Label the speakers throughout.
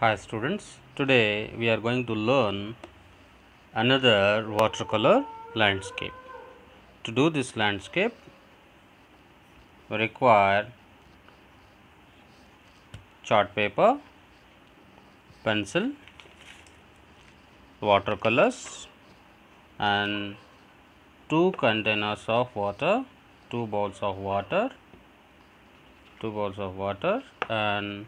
Speaker 1: Hi students, today we are going to learn another watercolor landscape. To do this landscape, we require chart paper, pencil, watercolors and two containers of water, two bowls of water, two bowls of water and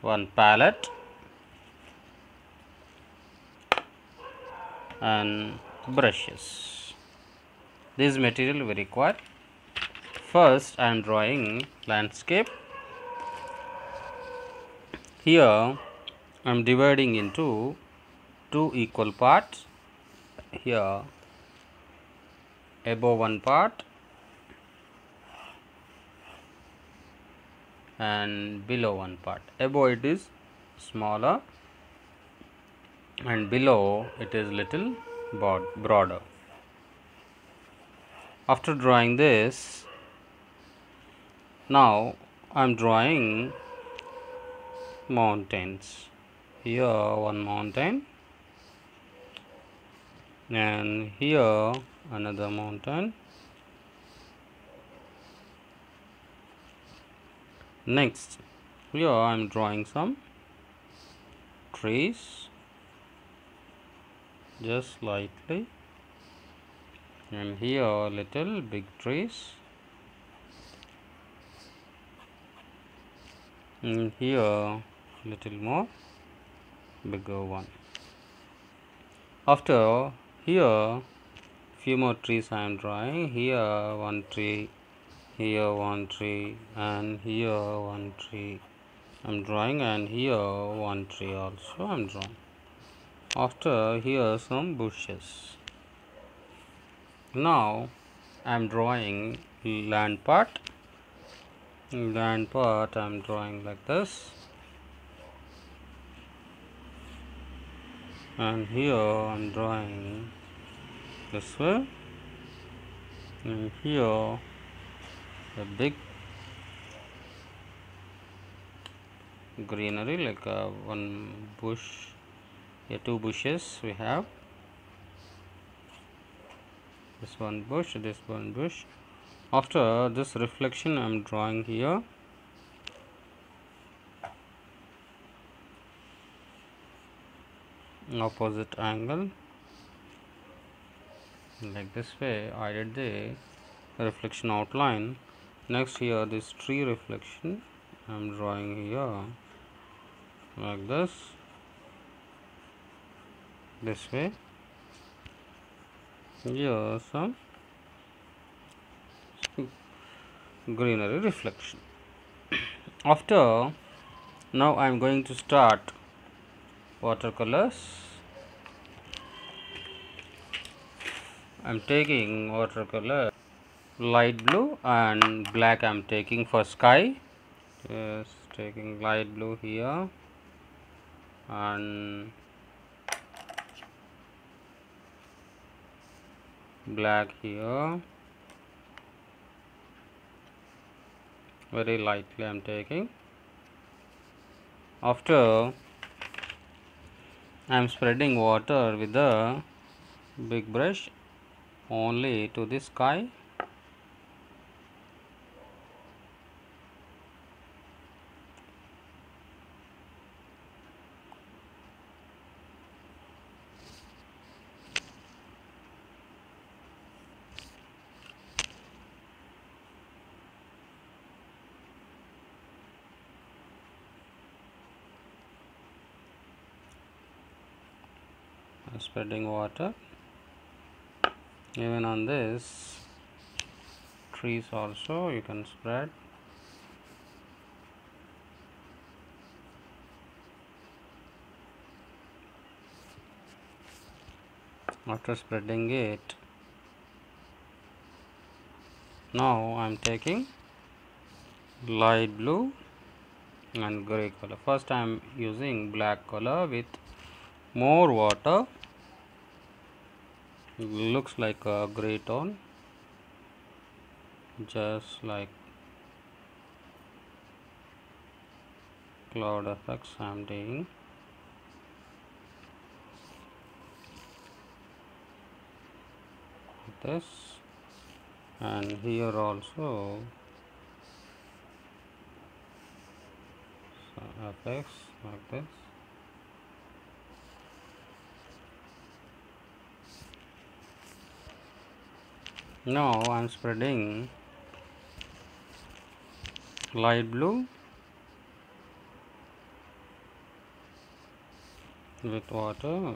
Speaker 1: one palette. And brushes. This material we require. First i am drawing landscape. Here i am dividing into two equal parts. Here above one part and below one part. Above it is smaller and below it is little broad, broader. After drawing this now I am drawing mountains. Here one mountain and here another mountain next here I am drawing some trees just slightly and here little big trees. And here little more bigger one. After here few more trees I am drawing. Here one tree here one tree and here one tree. I'm drawing and here one tree also I'm drawing. After here some bushes. Now I'm drawing land part. Land part I'm drawing like this. And here I'm drawing this way. And here a big greenery like uh, one bush yeah, two bushes we have. This one bush this one bush. After this reflection I'm drawing here. Opposite angle. Like this way I did the reflection outline next here this tree reflection. I'm drawing here like this. This way. Here some greenery reflection. After now I am going to start watercolors. I am taking watercolor light blue and black I am taking for sky. Yes taking light blue here. And black here. Very lightly I am taking. After I am spreading water with the big brush only to the sky water. Even on this trees also you can spread. After spreading it now I am taking light blue and gray color. First I am using black color with more water looks like a gray tone. Just like cloud effects I'm doing. This. And here also effects like this now I'm spreading. Light blue. With water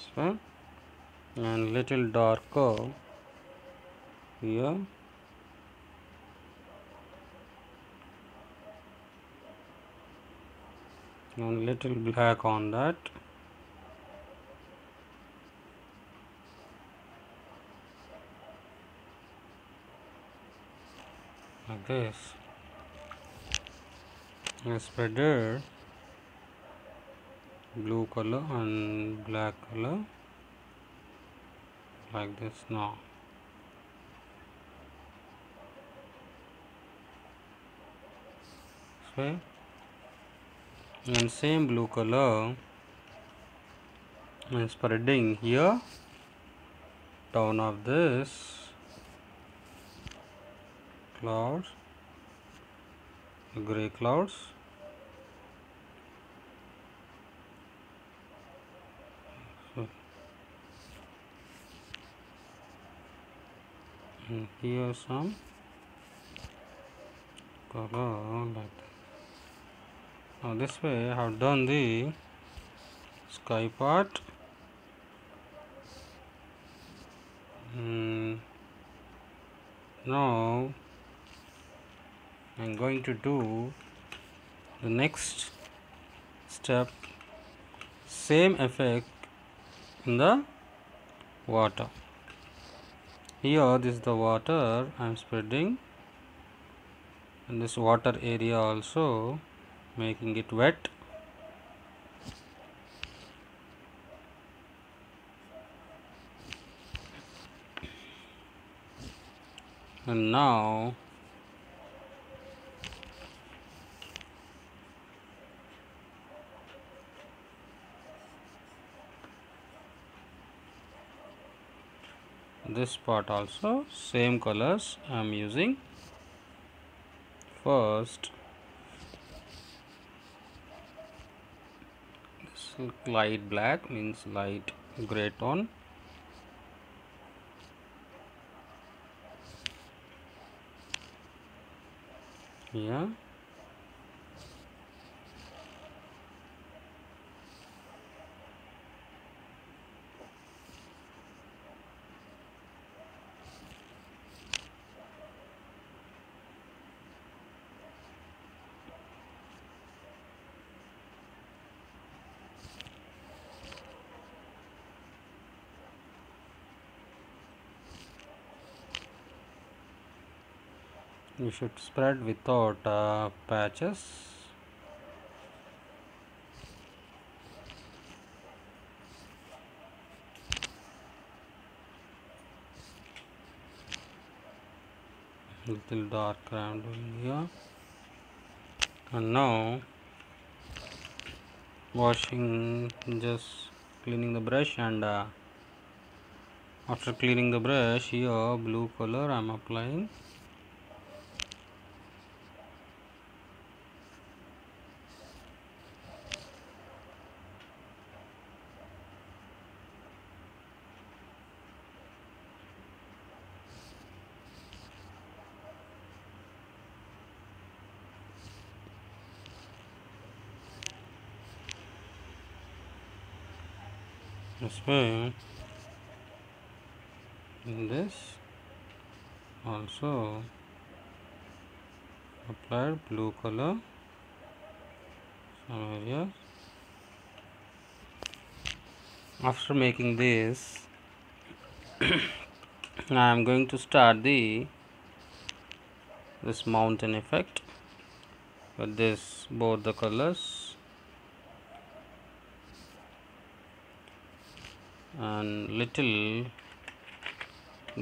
Speaker 1: this one and little darker here. And little black on that. Like this. And spreader. Blue color and black color like this now okay and same blue color and spreading here. Down of this. Clouds. Gray clouds here some? Color like that now this way I have done the sky part. Mm, now I'm going to do the next step. Same effect in the water here this is the water I'm spreading. And this water area also making it wet. And now this part also same colors I am using. First this light black means light gray tone. Here you should spread without uh, patches. Little dark around here. And now washing just cleaning the brush and uh, after cleaning the brush here blue color I'm applying this in this also applied blue color. Some areas. After making this I am going to start the this mountain effect with this both the colors and little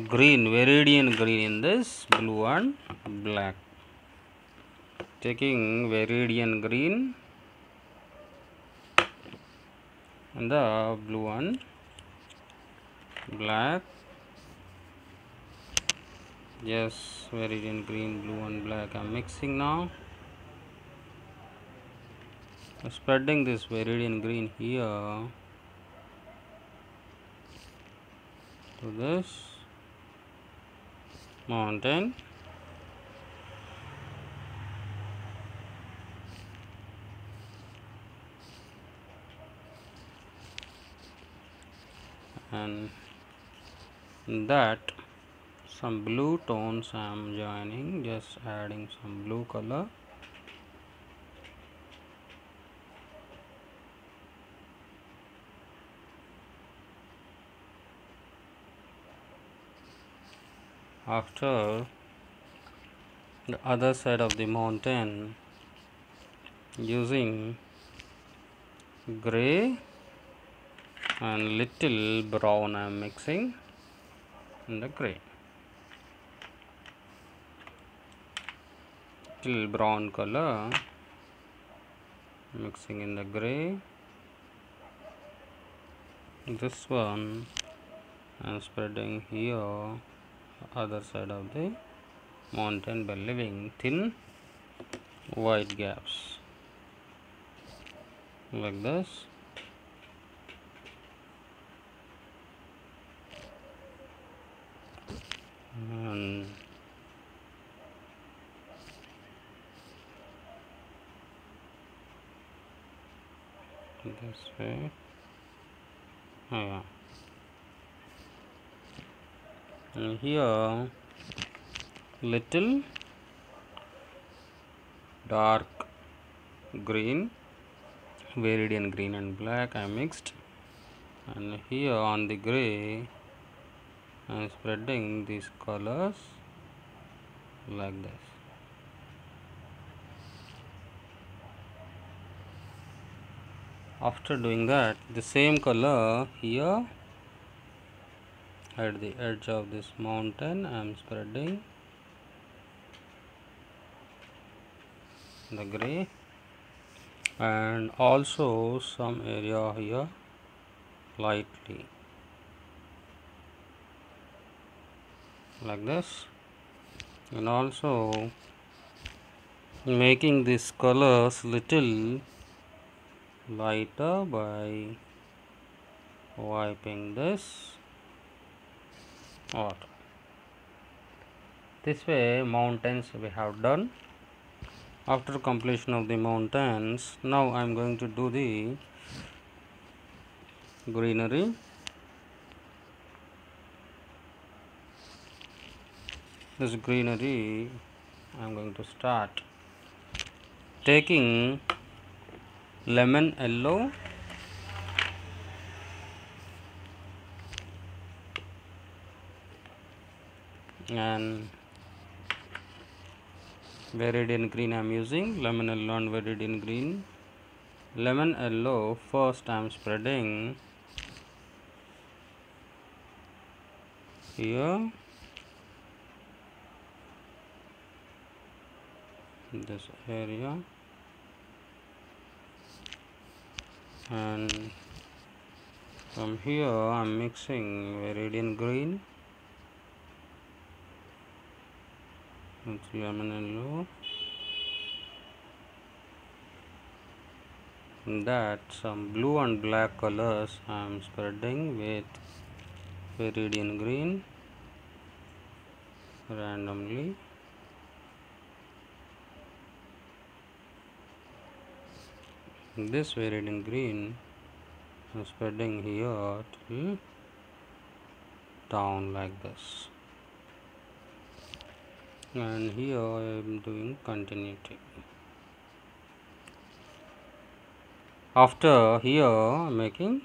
Speaker 1: green viridian green in this blue and black. Taking viridian green and the blue and black. Yes viridian green blue and black. I'm mixing now. Spreading this viridian green here to this. Mountain and that some blue tones I am joining just adding some blue color after the other side of the mountain using gray and little brown I am mixing in the gray. Little brown color mixing in the gray. This one and spreading here other side of the mountain by leaving thin white gaps. Like this. And this way. Oh yeah and here little dark green viridian green and black I mixed. And here on the gray I am spreading these colors like this. After doing that the same color here at the edge of this mountain I am spreading the gray. And also some area here lightly like this. And also making these colors little lighter by wiping this water this way mountains we have done. After completion of the mountains now I am going to do the greenery. This greenery I am going to start taking lemon yellow and viridian green I am using. Lemon yellow and viridian green. Lemon yellow first I am spreading here. This area. And from here I am mixing viridian green with lemon yellow that some blue and black colors I am spreading with viridian green randomly. This viridian green I'm spreading here till down like this and here uh, I am doing continuity. After here making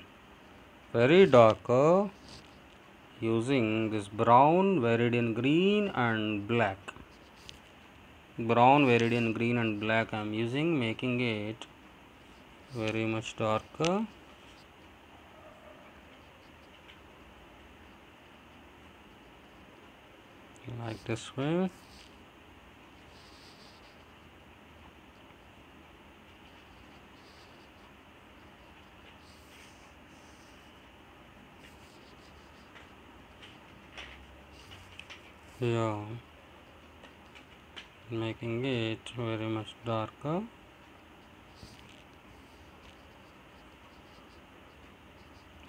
Speaker 1: very darker uh, using this brown viridian green and black. Brown viridian green and black I am using making it very much darker like this way yeah. Making it very much darker.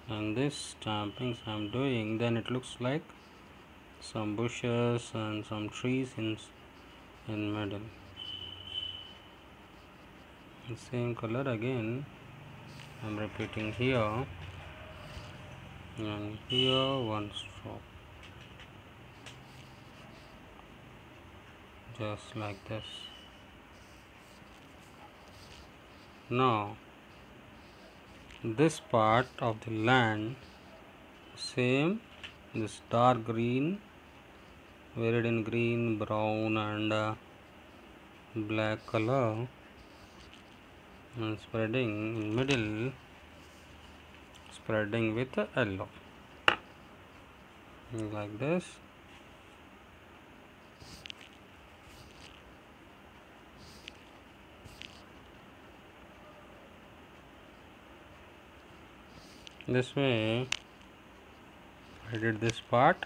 Speaker 1: And this stampings I'm doing then it looks like some bushes and some trees in in middle. Same color again. I'm repeating here. And here one stroke just like this. Now this part of the land same this dark green viridian green brown and uh, black color and spreading in middle spreading with yellow. Like this this way I did this part.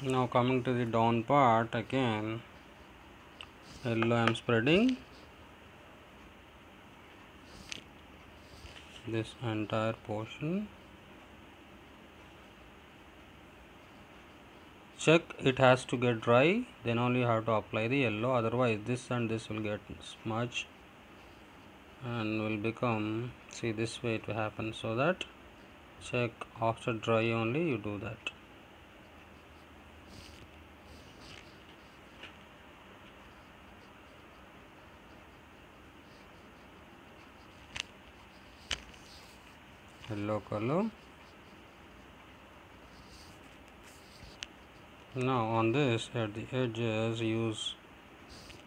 Speaker 1: Now coming to the down part again. Yellow I am spreading. This entire portion. Check it has to get dry. Then only you have to apply the yellow. Otherwise this and this will get smudged and will become see this way it will happen so that check after dry only you do that. Yellow color now on this at the edges use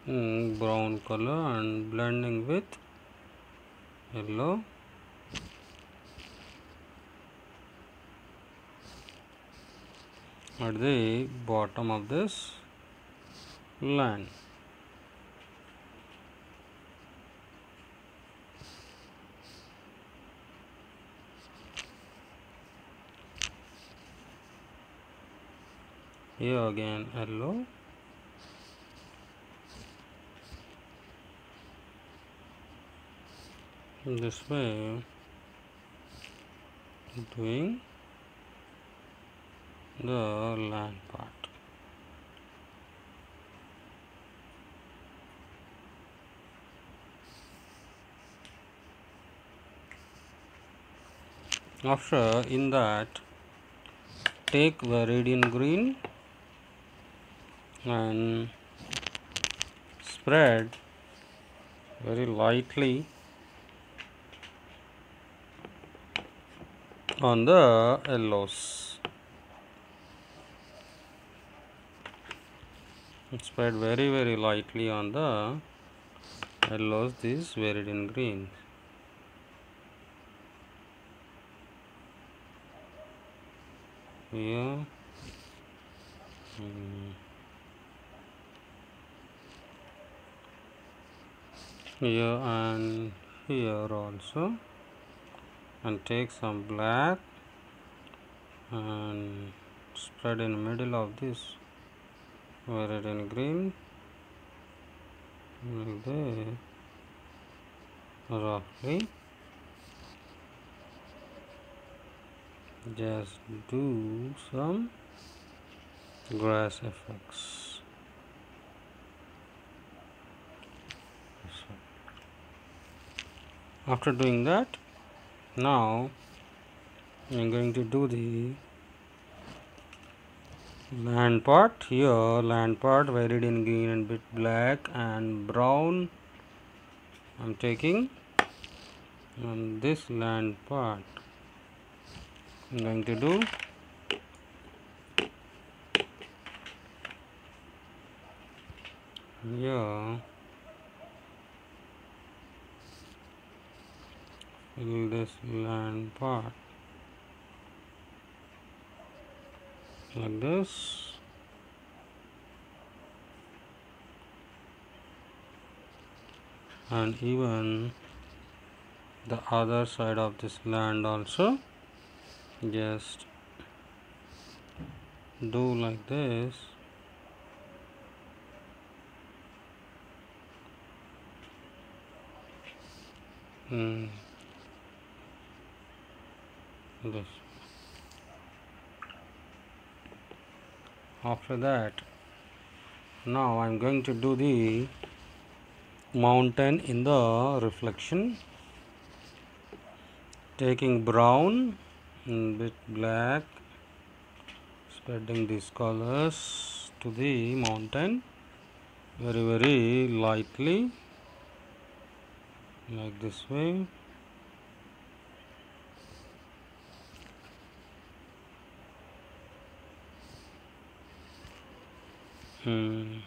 Speaker 1: mm, brown color and blending with hello at the bottom of this land Here again, hello. This way doing the land part. After in that take viridian green and spread very lightly on the yellows spread very very lightly on the yellows this viridian green. Here. Hmm. here and here also and take some black and spread in the middle of this. Red and green. Like this. Roughly. Just do some grass effects. After doing that now I'm going to do the land part here. Land part viridian green and bit black and brown. I'm taking this land part. I'm going to do here fill this land part. Like this. And even the other side of this land also just do like this. Hmm. This. After that now I'm going to do the mountain in the reflection. Taking brown and bit black spreading these colors to the mountain very very lightly like this way hmm.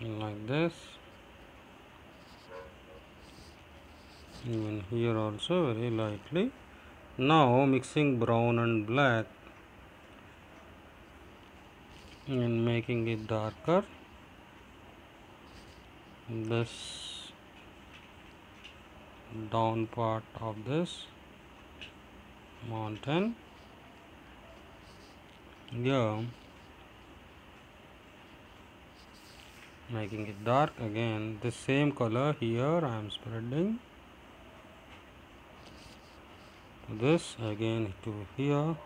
Speaker 1: like this. Even here also very lightly. Now mixing brown and black. And making it darker. This down part of this mountain yeah. Making it dark again. The same color here I am spreading. This again to here.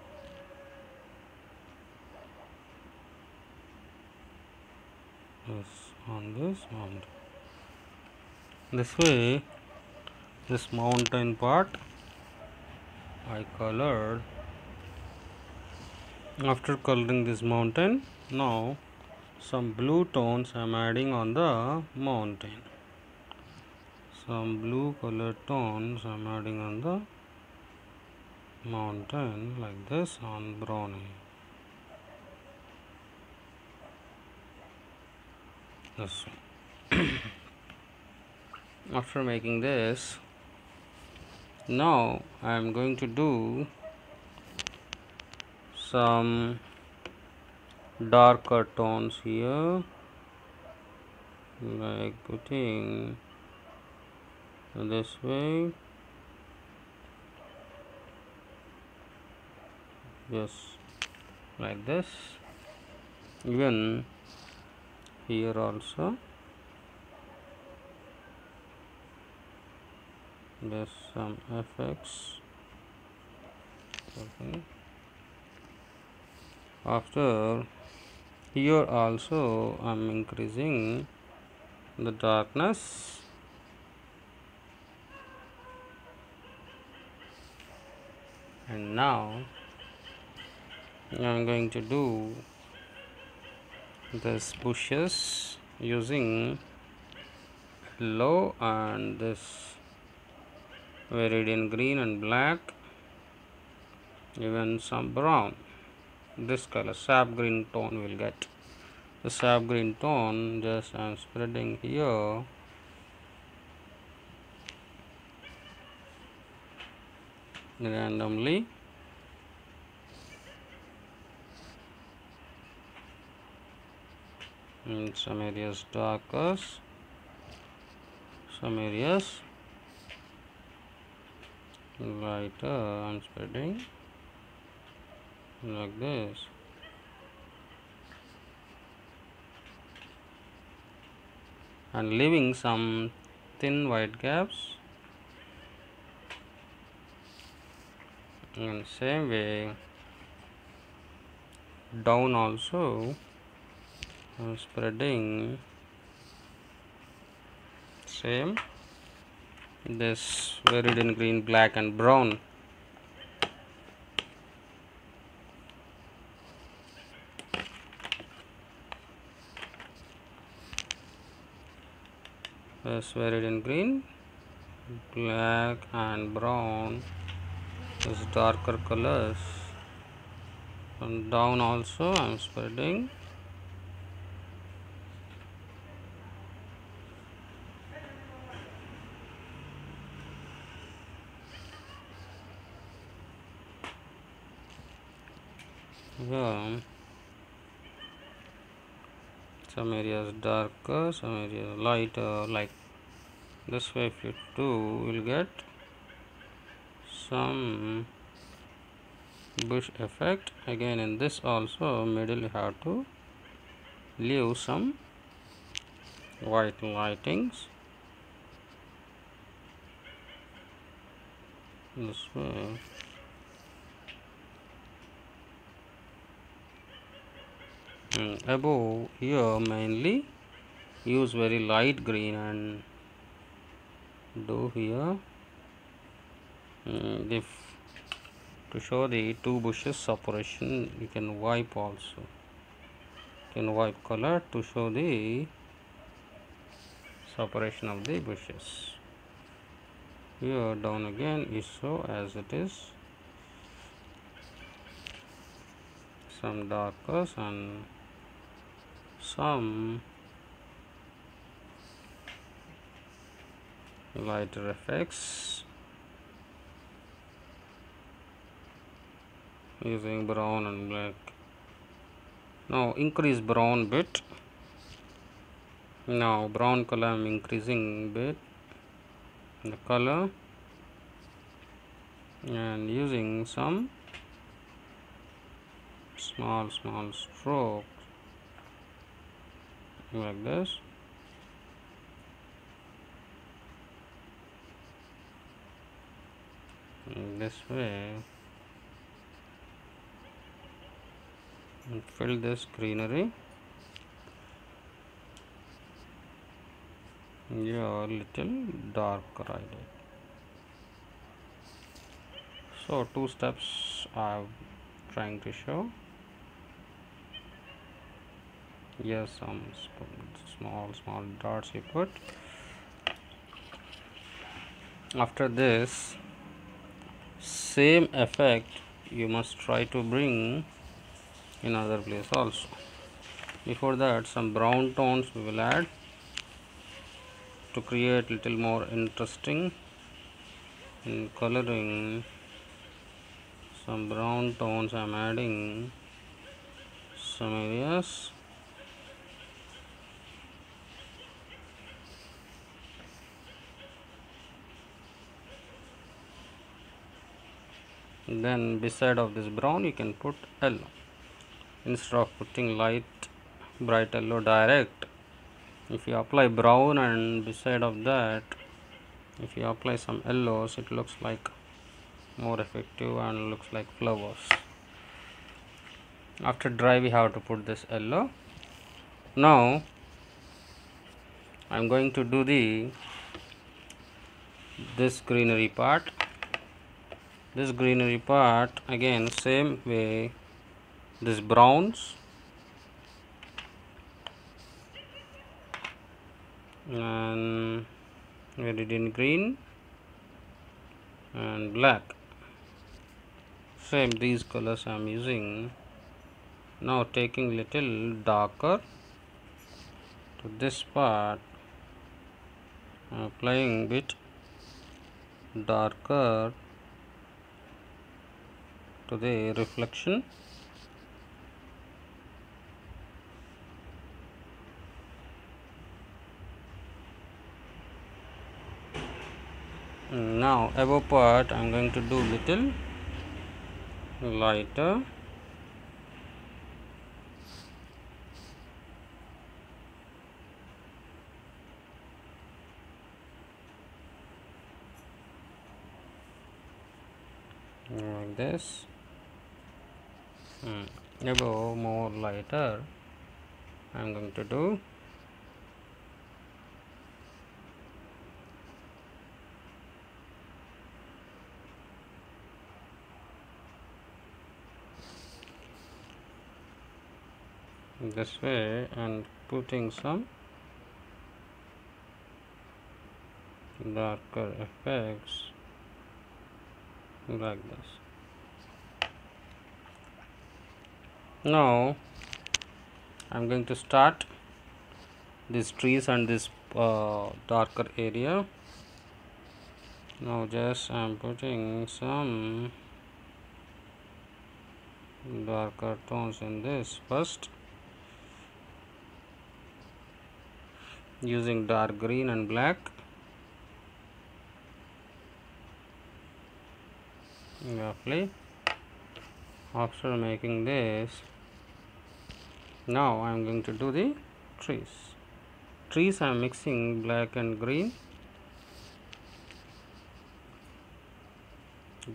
Speaker 1: This on this mountain this way this mountain part I colored after coloring this mountain now some blue tones I am adding on the mountain. Some blue color tones I am adding on the mountain like this on brownie this after making this now I am going to do some darker tones here. Like putting this way. Yes like this. Even here also. There's some effects. Okay after here also I'm increasing the darkness. And now I'm going to do this bushes using low and this viridian green and black even some brown this color sap green tone will get. The sap green tone just I'm spreading here. Randomly. In some areas darker some areas lighter I'm spreading like this. And leaving some thin white gaps. And same way down also. I'm spreading. Same. This viridian green black and brown is viridian green. Black and brown is darker colors. And down also I'm spreading. Yeah. Some areas darker some areas lighter like this way if you do will get some bush effect. Again in this also middle you have to leave some white lightings. This way. And above here mainly use very light green and do here. Mm, if to show the two bushes separation you can wipe also. You can wipe color to show the separation of the bushes. Here down again is so as it is. Some darkers and some lighter effects. Using brown and black. Now increase brown bit. Now brown color I'm increasing bit. The color. And using some small small strokes. Like this Mm, this way. And fill this greenery. Yeah little darker I did so two steps I'm trying to show. Yes some small small dots you put. After this same effect you must try to bring in other place also. Before that some brown tones we will add to create little more interesting in coloring. Some brown tones I am adding some areas then beside of this brown you can put yellow instead of putting light bright yellow direct. If you apply brown and beside of that if you apply some yellows it looks like more effective and looks like flowers. After dry we have to put this yellow now I'm going to do the this greenery part this greenery part again same way. This browns. And we did in green. And black. Same these colors I am using. Now taking little darker to this part. Applying bit darker to the reflection. Now above part I'm going to do little lighter. Like this hmm. above more lighter I'm going to do this way and putting some darker effects like this now I'm going to start these trees and this uh, darker area. Now just I'm putting some darker tones in this first. Using dark green and black. Roughly. After making this now I am going to do the trees. Trees I am mixing black and green.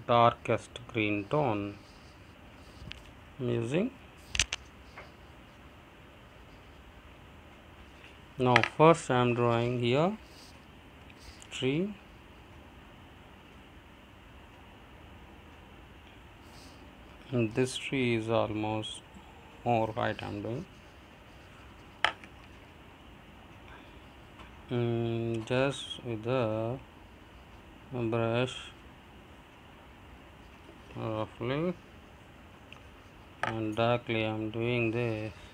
Speaker 1: Darkest green tone. I'm using. Now first I am drawing here tree. And this tree is almost more height I'm doing mm, just with the brush roughly and darkly I'm doing this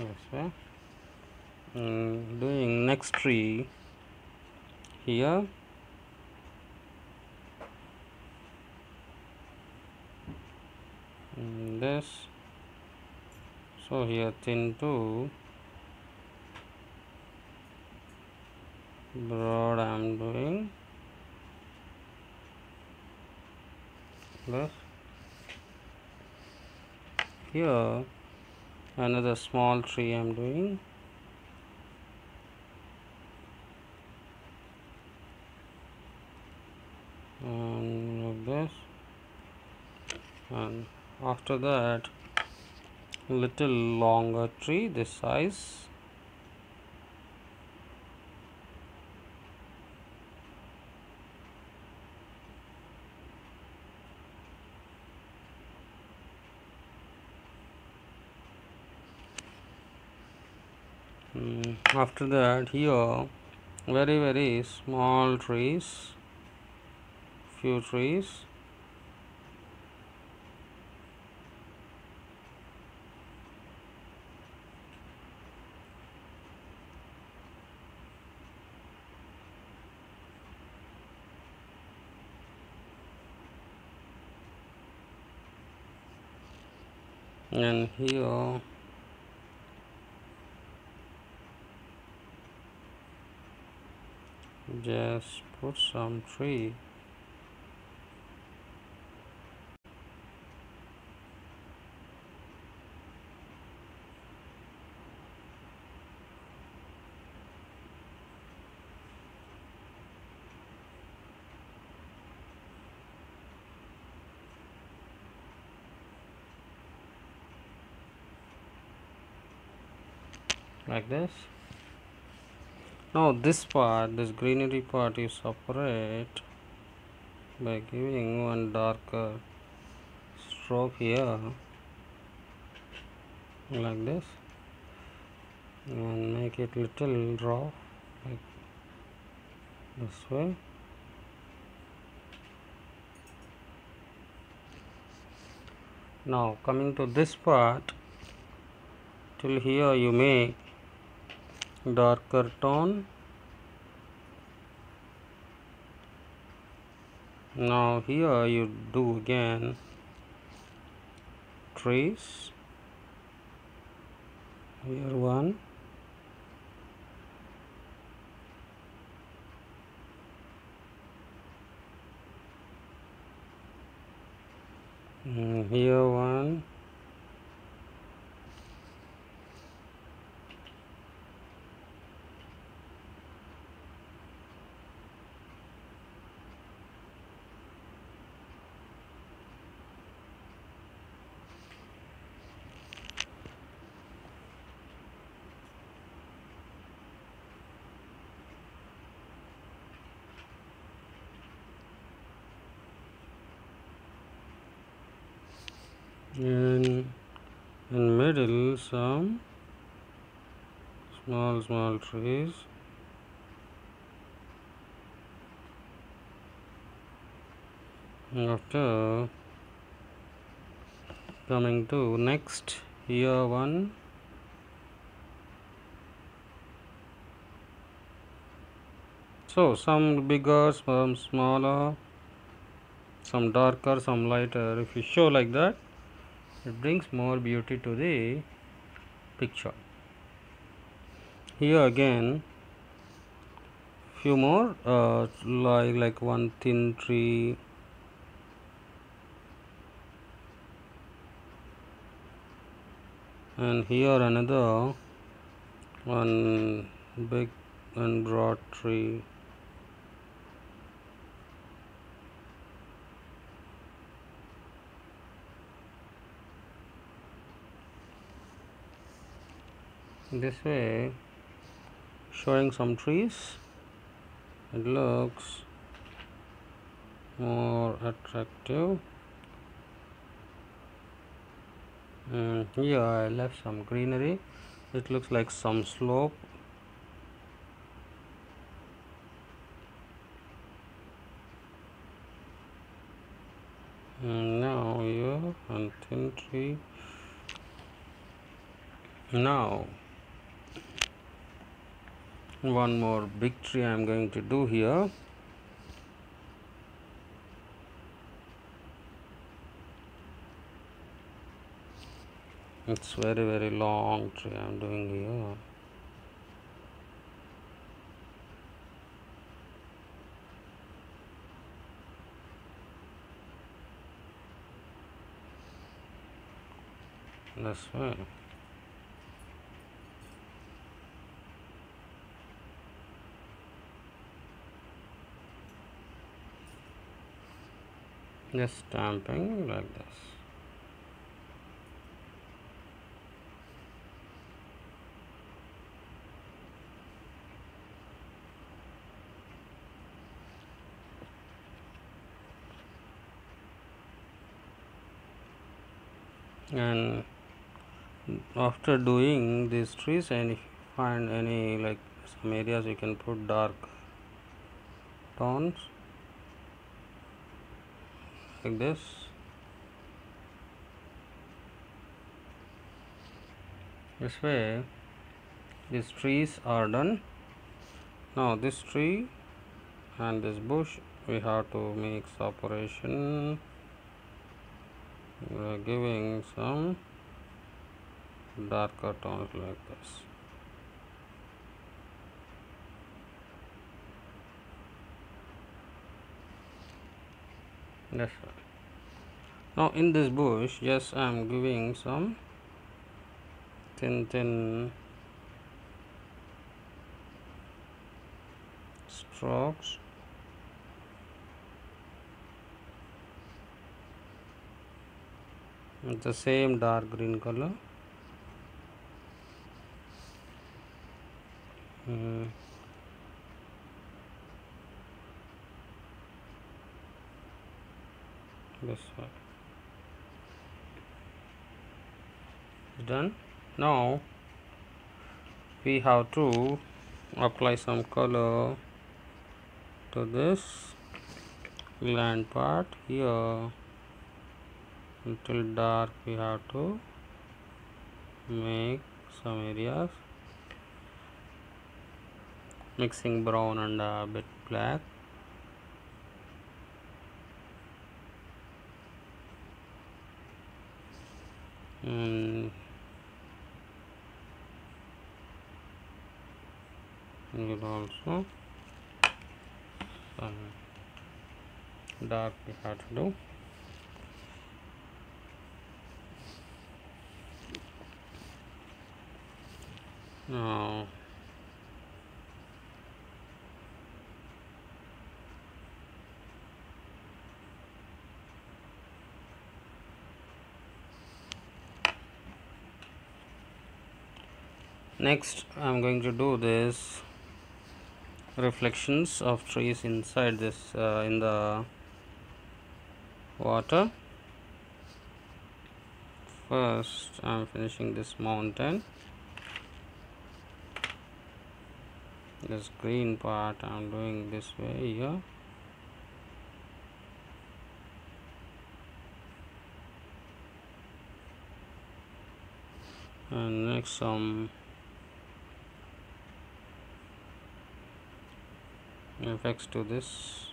Speaker 1: okay. Mm, doing next tree here. Mm, this. So here thin two. Broad I am doing. This. Here another small tree I'm doing. And like this. And after that little longer tree this size Mm, after that here very very small trees few trees. And here just put some tree. Like this now this part this greenery part you separate by giving one darker stroke here like this and make it little rough like this way. Now coming to this part till here you make darker tone. Now here you do again. Trace. Here one. Mm, here one and in middle some small small trees. After coming to next year one so some bigger some smaller some darker some lighter. If you show like that it brings more beauty to the picture. Here again few more uh, like like one thin tree and here another one big and broad tree this way showing some trees. It looks more attractive. And here I left some greenery. It looks like some slope. And now here and thin tree. Now one more big tree I am going to do here. It's very very long tree I'm doing here. That's right just stamping like this. And after doing these trees and if you find any like some areas you can put dark tones like this. This way these trees are done. Now this tree and this bush we have to make separation. We are giving some darker tones like this that's now in this bush yes I am giving some thin thin strokes. With the same dark green color. Mm. This one done? Now we have to apply some color to this gland part here. Little dark we have to make some areas. Mixing brown and a bit black Hmm. and will also some dark we have to do now next I'm going to do this reflections of trees inside this uh, in the water. First I'm finishing this mountain. This green part I'm doing this way here. And next some effects to this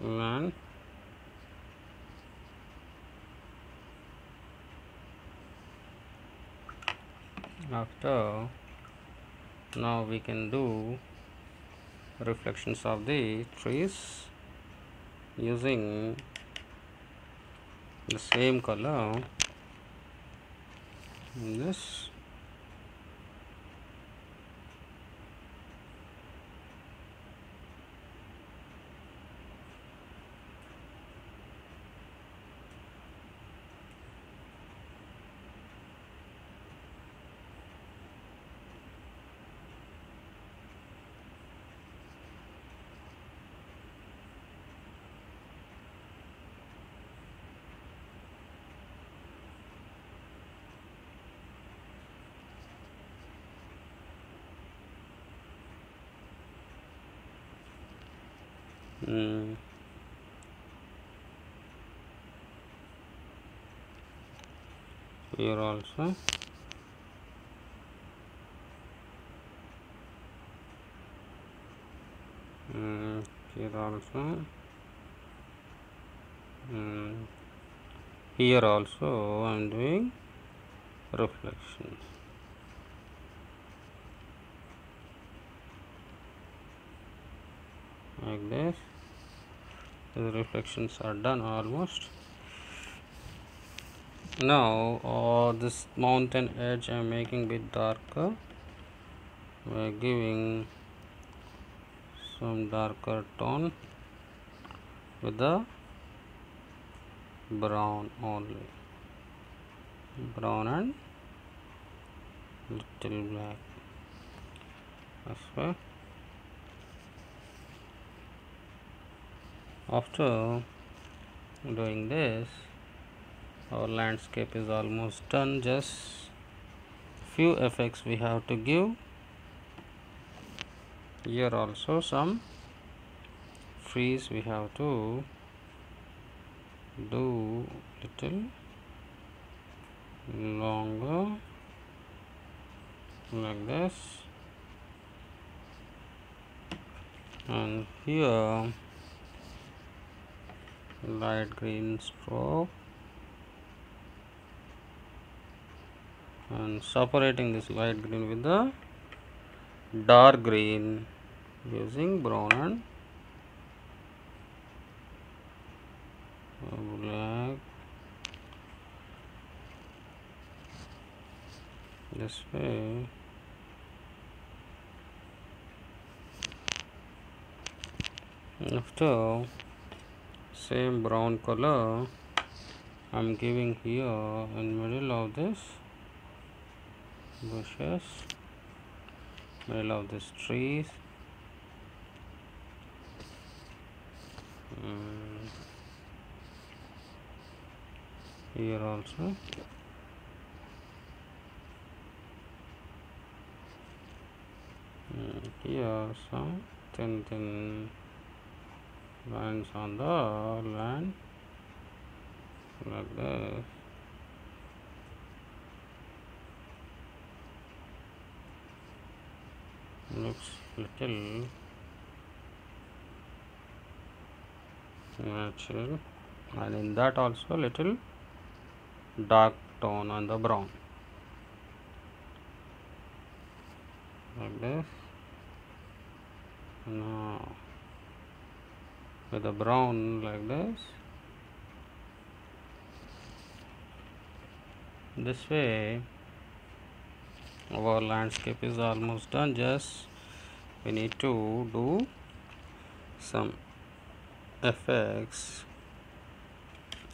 Speaker 1: land after now we can do reflections of the trees using the same color. In this Here also. Mm, here also. Mm. Here also I am doing reflections. like this the reflections are done almost. Now uh, this mountain edge I'm making bit darker. By giving some darker tone with the brown only. Brown and little black. That's why after doing this our landscape is almost done. Just few effects we have to give. Here also some trees we have to do little longer like this. And here light green stroke and separating this light green with the dark green using brown and black. This way. After same brown color I'm giving here in middle of this bushes middle of this trees mm. here also mm. here some thin thin lines on the line like this looks little natural and in that also little dark tone on the brown. Like this. Now with a brown like this. This way our landscape is almost done. Just we need to do some effects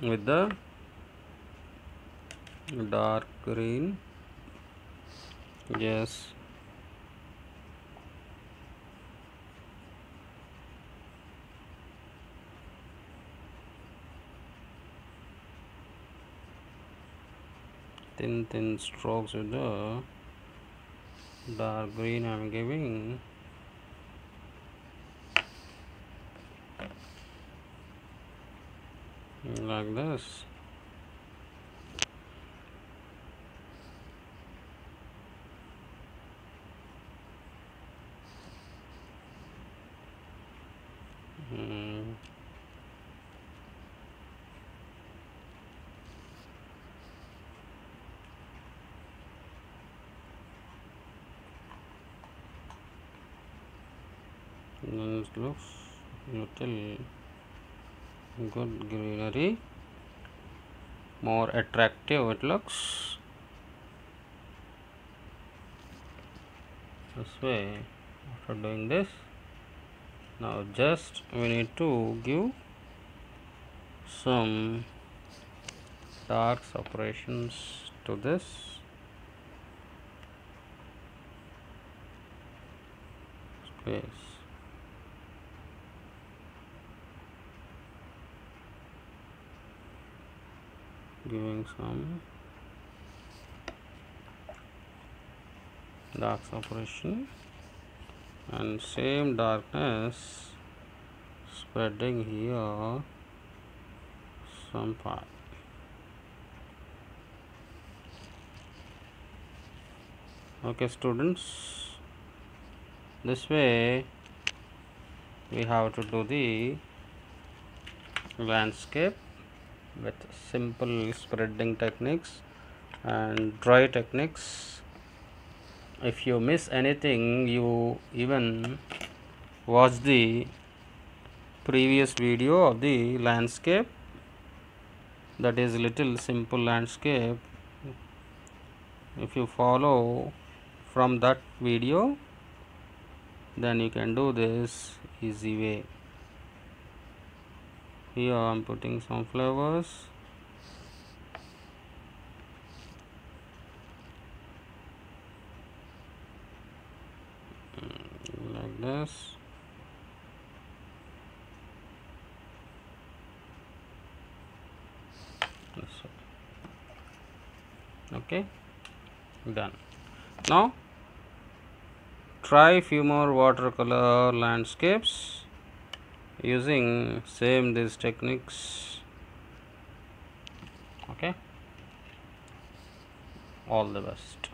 Speaker 1: with the dark green. Yes thin thin strokes with the dark green I'm giving. Like this then it looks little good greenery more attractive it looks. This way after doing this now just we need to give some dark separations to this. Space giving some dark separation and same darkness spreading here some part. Okay students this way we have to do the landscape with simple spreading techniques and dry techniques. If you miss anything you even watch the previous video of the landscape. That is little simple landscape. If you follow from that video then you can do this easy way here I am putting some flowers. Mm, like this. Okay done. Now try few more watercolor landscapes using same these techniques. Okay? All the best